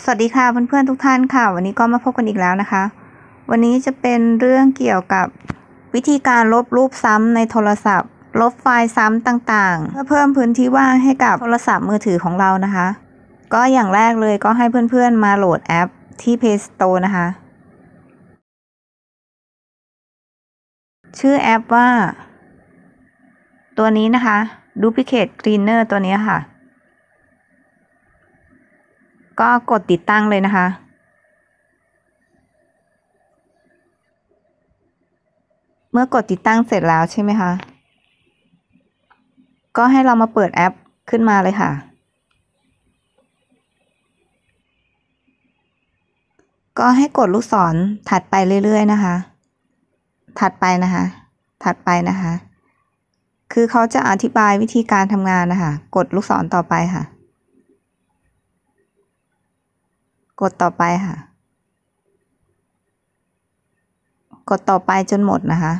สวัสดีค่ะเพื่อนๆทุกท่านค่ะ วันนี้ก็มาพบกันอีกแล้วนะคะ วันนี้จะเป็นเรื่องเกี่ยวกับวิธีการลบรูปซ้ำในโทรศัพท์ ลบไฟล์ซ้ำต่างๆ เพื่อเพิ่มพื้นที่ว่างให้กับโทรศัพท์มือถือของเรานะคะ ก็อย่างแรกเลยก็ให้เพื่อนๆมาโหลดแอปที่ Play Store นะคะ ชื่อแอปว่า ตัวนี้นะคะ Duplicate Cleaner ตัวนี้ค่ะ ก็กดติดตั้งเลยนะคะ เมื่อกดติดตั้งเสร็จแล้วใช่ไหมคะ ก็ให้เรามาเปิดแอปขึ้นมาเลยค่ะ ก็ให้กดลูกศรถัดไปเรื่อยๆนะคะ ถัดไปนะคะ ถัดไปนะคะ คือเขาจะอธิบายวิธีการทำงานนะคะ กดลูกศรต่อไปค่ะ กดต่อไปค่ะ กดต่อไปจนหมดนะคะ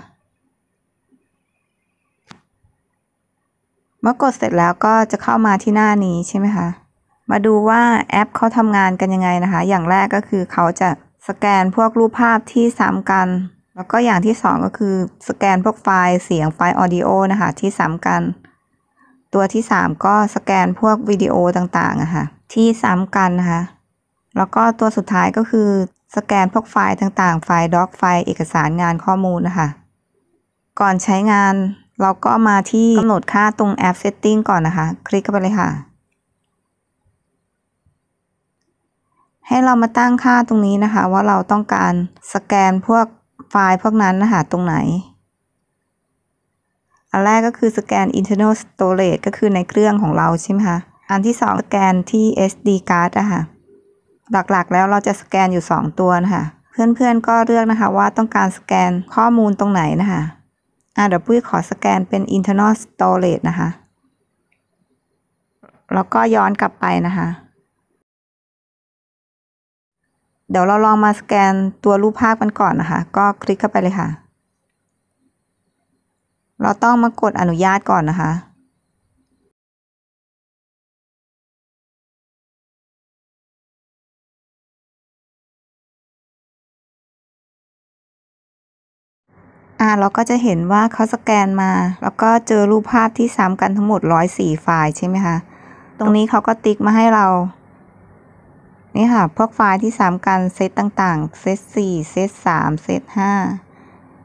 เมื่อกดเสร็จแล้วก็จะเข้ามาที่หน้านี้ใช่ไหมคะมาดูว่าแอปเขาทำงานกันยังไงนะคะ อย่างแรกก็คือเขาจะสแกนพวกรูปภาพที่ซ้ำกัน แล้วก็อย่างที่สองก็คือสแกนพวกไฟล์เสียงไฟล์ออดิโอนะคะที่ซ้ำกัน ตัวที่สามก็สแกนพวกวิดีโอต่างๆอะคะ่ะที่ซ้ำกันนะคะ แล้วก็ตัวสุดท้ายก็คือสแกนพวกไฟล์ต่างๆ ไฟล์ด็อก ไฟล์เอกสารงานข้อมูลนะคะ ก่อนใช้งานเราก็มาที่กำหนดค่าตรงแอป Setting ก่อนนะคะ คลิกเข้าไปเลยค่ะ ให้เรามาตั้งค่าตรงนี้นะคะ ว่าเราต้องการสแกนพวกไฟล์พวกนั้นนะคะตรงไหน อันแรกก็คือสแกน internal storage ก็คือในเครื่องของเราใช่ไหมคะ อันที่สองสแกนที่ SD card อะค่ะ หลักๆ แล้วเราจะสแกนอยู่ 2 ตัวนะคะเพื่อนๆก็เลือกนะคะว่าต้องการสแกนข้อมูลตรงไหนนะคะอะเดี๋ยวปุ้ยขอสแกนเป็น internal storage นะคะ แล้วก็ย้อนกลับไปนะคะ เดี๋ยวเราลองมาสแกนตัวรูปภาพกันก่อนนะคะ ก็คลิกเข้าไปเลยค่ะ เราต้องมากดอนุญาตก่อนนะคะ อ่าเราก็จะเห็นว่าเขาสแกนมา แล้วก็เจอรูปภาพที่ซ้ำกันทั้งหมดร้อยสี่ไฟล์ใช่ไหมคะ ตรงนี้เขาก็ติ๊กมาให้เรา นี่ค่ะ พวกไฟล์ที่ซ้ำกันเซตต่างๆ เซตสี่เซตสามเซตห้า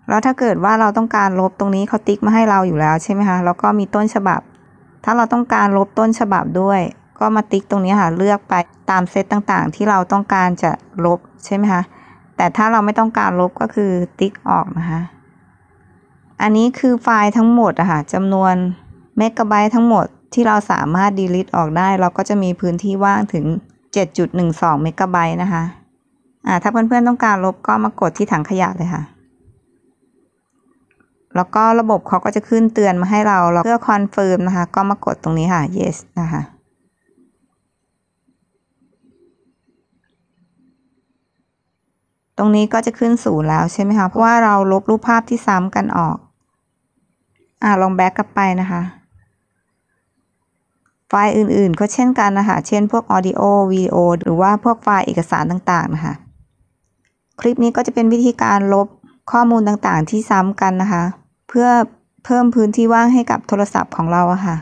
แล้วถ้าเกิดว่าเราต้องการลบตรงนี้เขาติ๊กมาให้เราอยู่แล้วใช่ไหมคะ แล้วก็มีต้นฉบับ ถ้าเราต้องการลบต้นฉบับด้วย ก็มาติ๊กตรงนี้ค่ะ เลือกไปตามเซตต่างๆ ที่เราต้องการจะลบใช่ไหมคะ แต่ถ้าเราไม่ต้องการลบก็คือติ๊กออกนะคะ อันนี้คือไฟล์ทั้งหมดอะค่ะจำนวนเมกะไบต์ทั้งหมดที่เราสามารถ delete ออกได้ เราก็จะมีพื้นที่ว่างถึง 7.12 เมกะไบต์นะคะอ่าถ้าเพื่อนๆต้องการลบก็มากดที่ถังขยะเลยค่ะ แล้วก็ระบบเขาก็จะขึ้นเตือนมาให้เราเพื่อ confirm นะคะ ก็มากดตรงนี้ค่ะ yes นะคะตรงนี้ก็จะขึ้นศูนย์แล้วใช่ไหมคะ เพราะว่าเราลบรูปภาพที่ซ้ำกันออก อ่าลอง back กลับไปนะคะ ไฟล์อื่นๆ ก็เช่นกันนะคะ เช่นพวก audio วิดีโอหรือว่าพวกไฟล์เอกสารต่างๆนะคะ คลิปนี้ก็จะเป็นวิธีการลบข้อมูลต่างๆ ที่ซ้ำกันนะคะ เพื่อเพิ่มพื้นที่ว่างให้กับโทรศัพท์ของเราอะค่ะ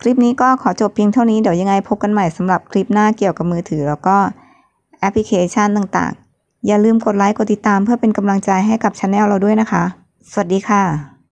คลิปนี้ก็ขอจบเพียงเท่านี้เดี๋ยวยังไงพบกันใหม่สำหรับคลิปหน้าเกี่ยวกับมือถือ แล้วก็แอปพลิเคชันต่างๆ อย่าลืมกดไลค์กดติดตามเพื่อเป็นกำลังใจให้กับช anel เราด้วยนะคะ สวัสดีค่ะ